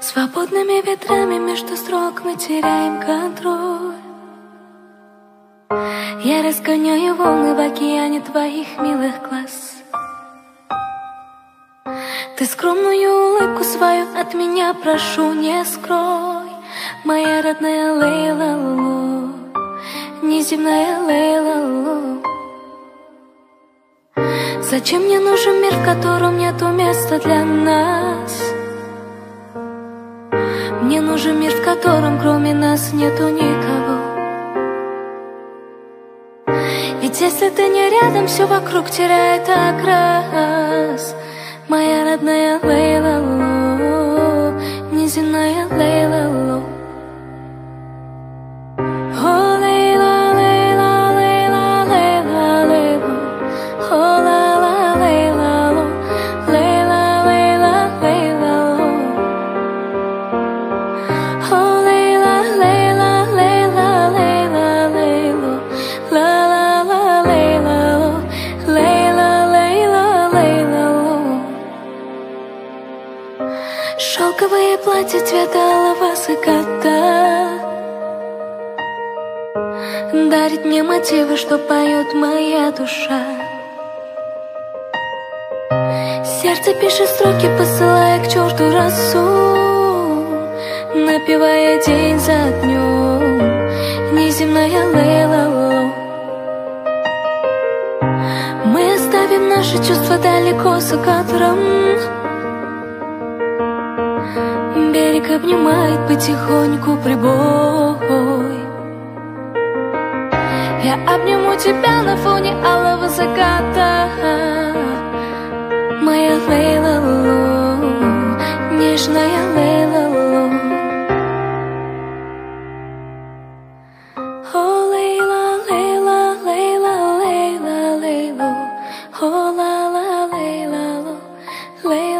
Свободными ветрами между строк мы теряем контроль. Я разгоняю волны в океане твоих милых глаз. Ты скромную улыбку свою от меня прошу не скрой. Моя родная Лейла Лу, неземная Лейла Лу. Зачем мне нужен мир, в котором нету места для нас? Мне нужен мир, в котором кроме нас нету никого. Ведь если ты не рядом, все вокруг теряет окрас. Моя родная Лейла Шелковые платья цвета алого заката Дарит мне мотивы, что поет моя душа. Сердце пишет строки, посылая к черту росу. Напивая день за днем. Неземная Лейла Лу Мы оставим наши чувства далеко за кадром Берег обнимает потихоньку прибой. Я обниму тебя на фоне алого заката. Моя Лейла Лу, нежная Лейла Лу О, Лейла, Лейла, Лейла, Лейла, Лейлу О, ла-ла, Лейла Лу, Лейла